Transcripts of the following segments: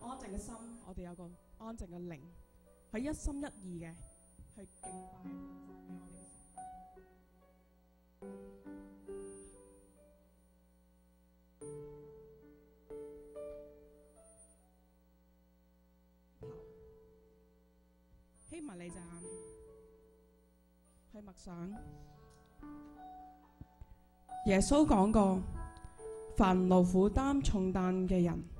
安静嘅心，我哋有个安静嘅灵，系一心一意嘅去敬拜。希望你就系默想耶稣讲过：，烦恼、负担、重担嘅人。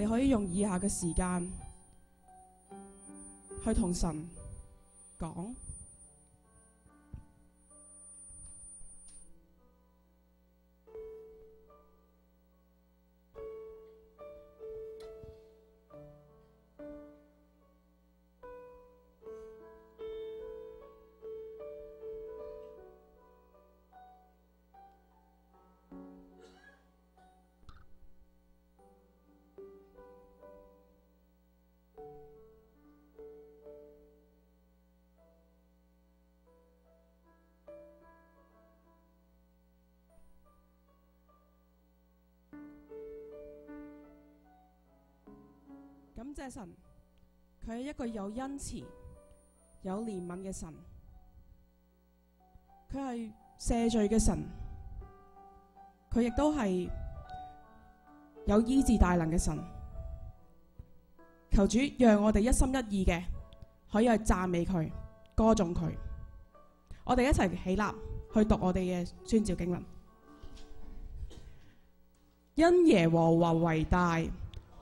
你可以用以下嘅時間去同神講。感谢神，佢系一个有恩慈、有怜悯嘅神，佢系赦罪嘅神，佢亦都系有医治大能嘅神。求主让我哋一心一意嘅，可以去赞美佢、歌颂佢。我哋一齐起立去读我哋嘅宣召经文。因耶和华为大。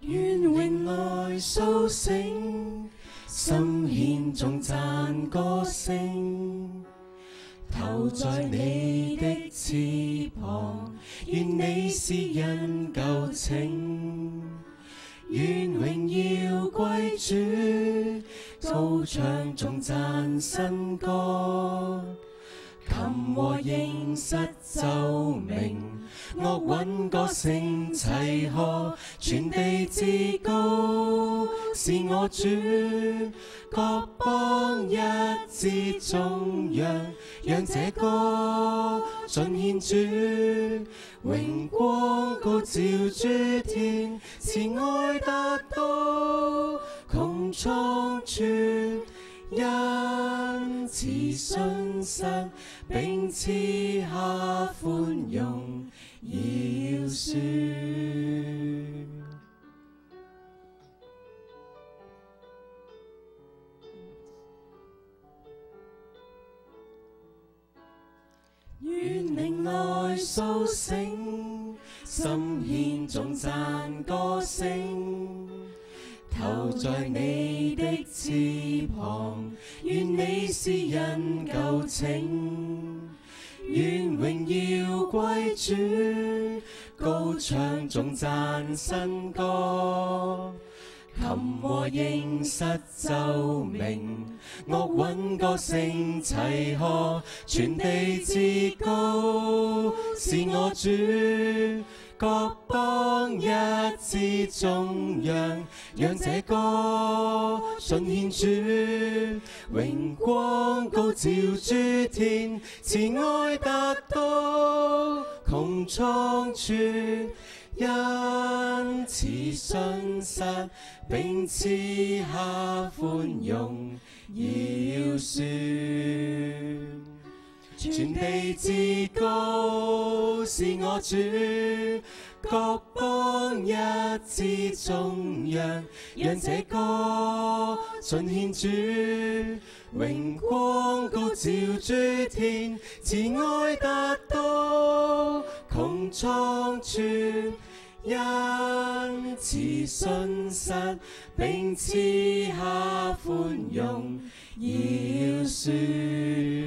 愿永来苏醒，心献颂赞歌声，投在你的翅膀，愿你是恩旧情。愿永要归主，高唱颂赞新歌，琴和应失奏鸣。乐韵歌声齐贺，全地至高，是我主各邦一枝中样，让这歌尽献主荣光，高照诸天，慈爱达到穷苍处，因此信实，并赐下宽容。要说，愿明来苏醒，心牵总赞歌声，投在你的翅膀，愿你是人旧情。愿荣耀归主，高唱颂赞新歌。琴和应失奏鸣，乐韵歌声齐贺，全地至高是我主。各邦一支颂扬，让这歌信献主，荣光高照诸天，慈爱达到穹苍处，因此信实，并赐下宽容饶恕。全地至高是我主，各邦一枝中样，让这歌尽献主，荣光高照诸天，慈爱达到穷苍处。因慈信实，并赐下宽容，饶恕。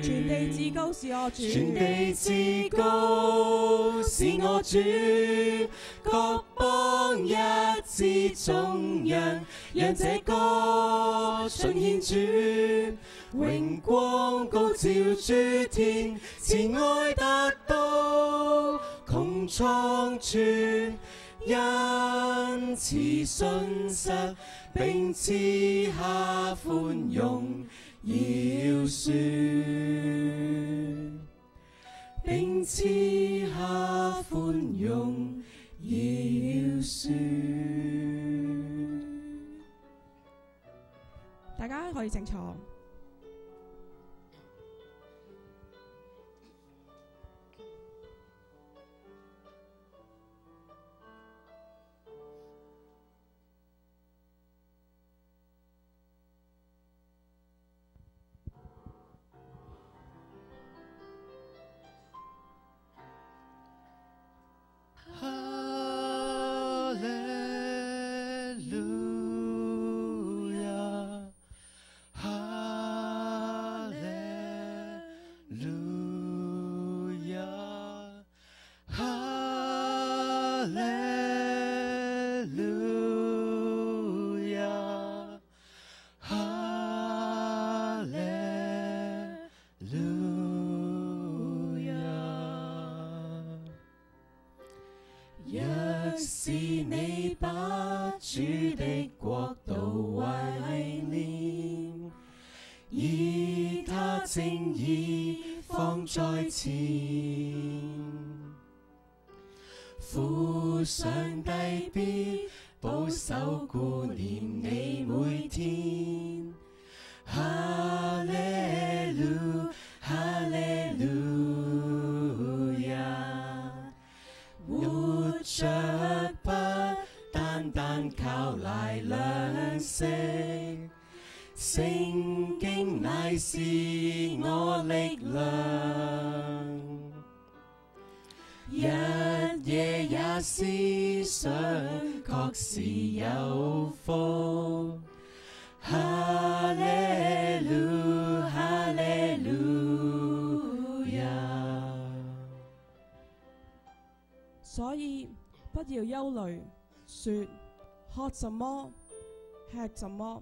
全地至高是我主，全地至高是我主，各邦一致颂扬。让这歌信献主，荣光高照诸天，慈爱达到穷创处。因此，信实并赐下宽容，饶恕，并赐下宽容，饶恕。大家可以正坐。正义放在前，父上帝必保守顾念你每天。哈利路，哈利路亚，着不单单靠赖粮食。圣经乃是我力量，日夜也思想，确是有福。哈利路，哈利路亚。所以，不要忧虑，说喝什么，吃什么。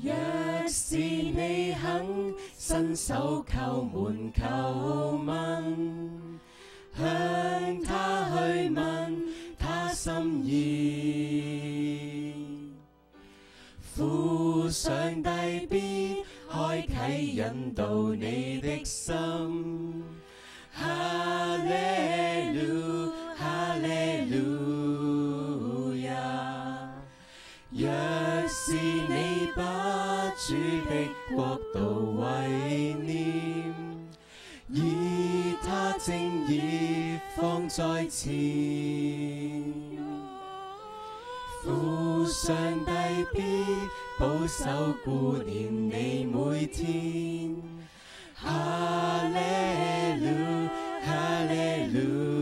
若是你肯伸手叩门叩问，向他去问他心意，父上帝必开启引导你的心哈 a l 哈 e l 主的国度维念，以祂正义放在前，父上帝必保守顾念你每天。哈利路，哈利路。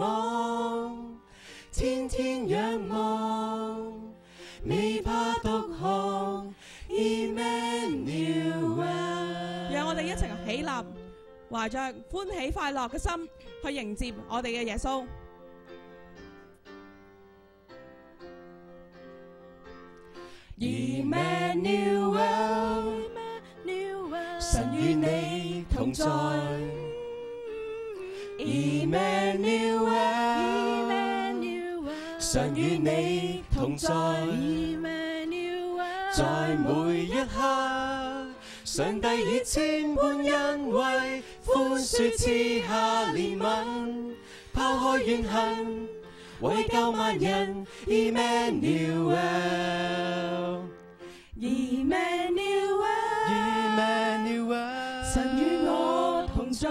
望，天天仰望，未怕獨行。Emmanuel，讓我哋一齊起立，懷着歡喜快樂嘅心去迎接我哋嘅耶穌。Emmanuel，神與你同在。Emmanuel，神与你同在。在每一刻，上帝以千般恩惠宽恕赐下怜悯，抛开怨恨，为救万人。Emmanuel，Emmanuel，神与我同在。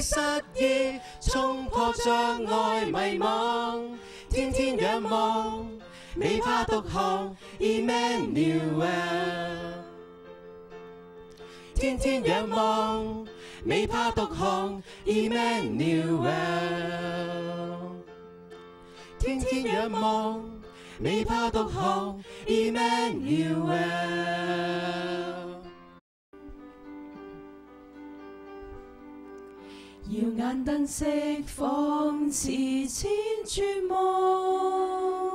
失意冲破障碍，迷茫。天天仰望，未怕独行。Emmanuel。天天仰望，未怕独行。Emmanuel。天天仰望，未怕独行。Emmanuel。耀眼灯色仿似千串梦，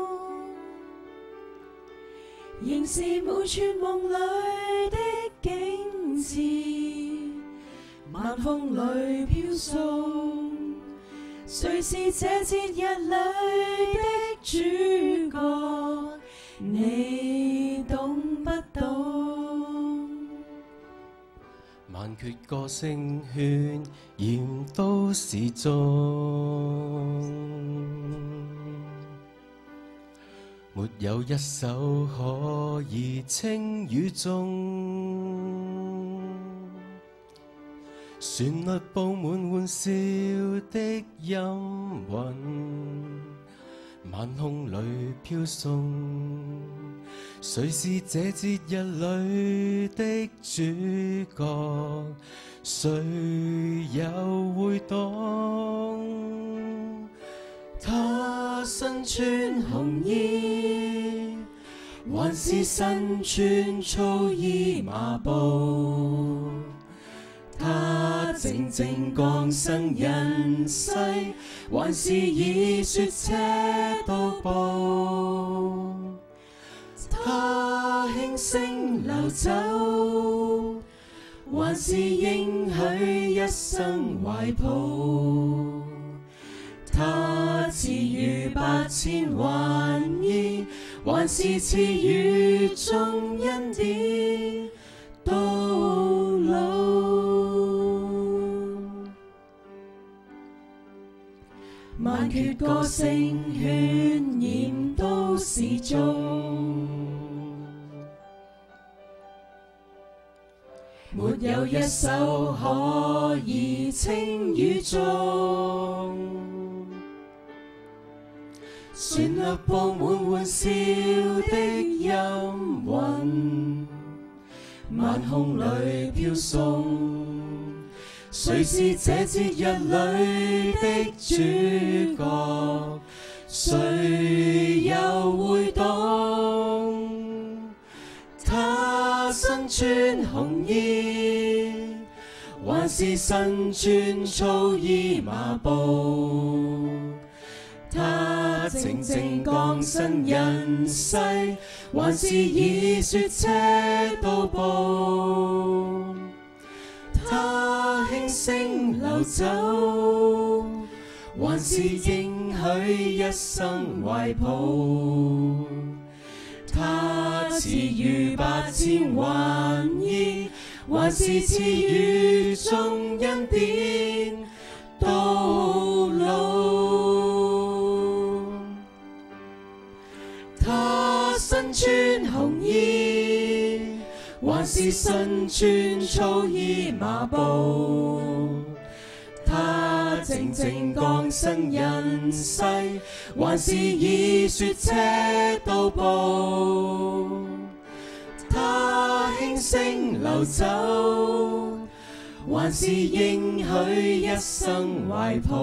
仍是每串梦里的景致。晚风里飘送，谁是这节日里的主角？你懂。缺歌声圈，严都市中，没有一首可以轻雨中。旋律布满欢笑的音韵，晚空里飘送。谁是这节日里的主角？谁又会懂？他身穿红衣，还是身穿粗衣麻布？他静静降生人世，还是以雪车到步？怕轻声流走，还是应许一生怀抱？他赐予百千还衣，还是赐予终恩典到老？万阙歌声渲染都市中。没有一首可以清雨中，旋律播满欢笑的音韵，晚空里飘送。谁是这节日里的主角？谁又会懂？身穿红衣，还是身穿粗衣麻布？他静静降生人世，还是以雪车渡步？他轻声流走，还是应许一生怀抱？他赐予八千万愿，还是赐予终恩典到老？他身穿红衣，还是身穿粗衣麻布？静静降生人世，还是以雪车到步？他轻声流走，还是应许一生怀抱？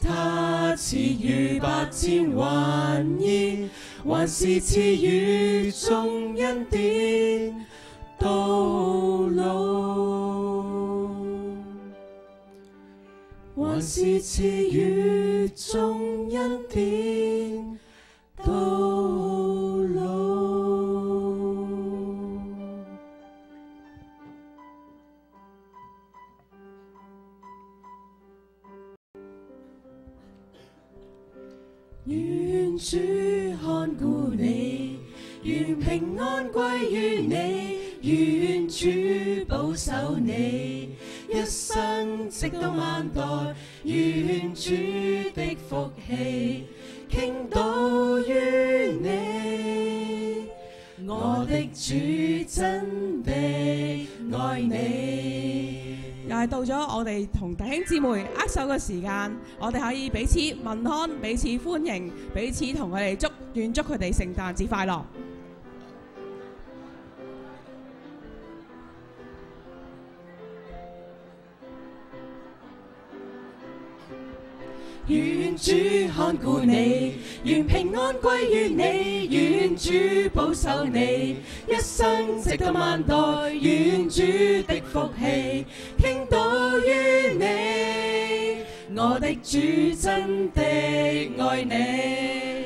他赐予百千还衣，还是赐予中恩典到老？我是赐予中一点到老。愿主看顾你，愿平安归于你，愿主保守你一生，直到万代。愿主的福气倾倒于你，我的主真的爱你。又系到咗我哋同弟兄姊妹握手嘅时间，我哋可以彼此问安，彼此欢迎，彼此同佢哋祝，愿祝佢哋圣诞节快乐。愿主看顾你，愿平安归于你；愿主保守你，一生值得万代；愿主的福气倾倒于你，我的主真的爱你。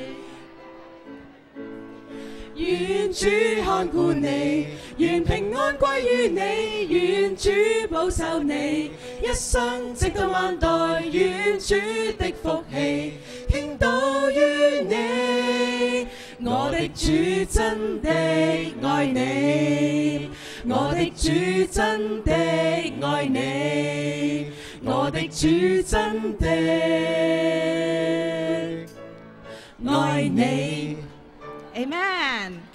主看顾你，愿平安归于你；主保守你一生，直到万代。主的福气倾倒于你，我的主真的爱你，我的主真的爱你，我的主真的爱你。Amen。